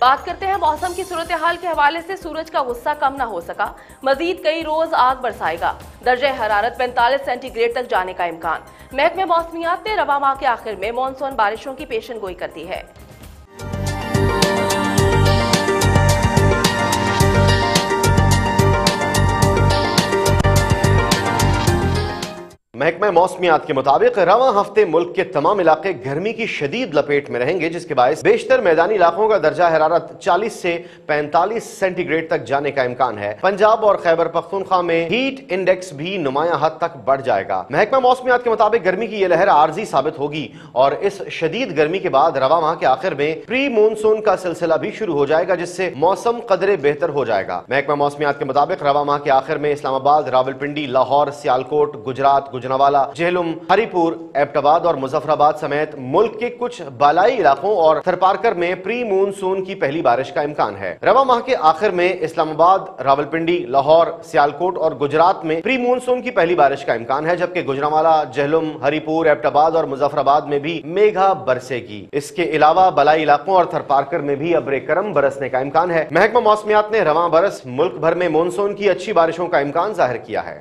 बात करते हैं मौसम की सूरत हाल के हवाले से। सूरज का गुस्सा कम ना हो सका। मजीद कई रोज आग बरसाएगा। दर्ज हरारत पैंतालीस सेंटीग्रेड तक जाने का इम्कान। महकमे मौसमियात ने रवा माह के आखिर में मानसून बारिशों की पेशन गोई कर दी है। महकमा मौसमियात के मुताबिक रवा हफ़्ते मुल्क के तमाम इलाके गर्मी की शदीद लपेट में रहेंगे, जिसके बायस बेशतर मैदानी इलाकों का दर्जा हरारत 40 से 45 सेंटीग्रेड तक जाने का इम्कान है। पंजाब और खैबर पख्तूनख्वा में हीट इंडेक्स भी नुमाया हद तक बढ़ जाएगा। महकमा मौसमियात के मुताबिक गर्मी की यह लहर आर्जी साबित होगी और इस शदीद गर्मी के बाद रवा माह के आखिर में प्री मानसून का सिलसिला भी शुरू हो जाएगा, जिससे मौसम कदरे बेहतर हो जाएगा। महकमा मौसमियात के मुताबिक रवा माह के आखिर में इस्लामाबाद, रावलपिंडी, लाहौर, सियालकोट गुजरात गुजरावाला जेहलुम हरिपुर, एबटाबाद और मुजफ्फराबाद समेत मुल्क के कुछ बालाई इलाकों और थरपारकर में प्री मानसून की पहली बारिश का इम्कान है। रवा माह के आखिर में इस्लामाबाद, रावलपिंडी, लाहौर, सियालकोट और गुजरात में प्री मानसून की पहली बारिश का इम्कान है, जबकि गुजरावाला जहलुम हरिपुर, एबटाबाद और मुजफ्फराबाद में भी मेघा बरसेगी। इसके अलावा बलाई इलाकों और थरपारकर में भी अब्रे करम बरसने का इम्कान है। महकमा मौसमियात ने रवा बरस मुल्क भर में मानसून की अच्छी बारिशों का इम्कान ज़ाहिर किया है।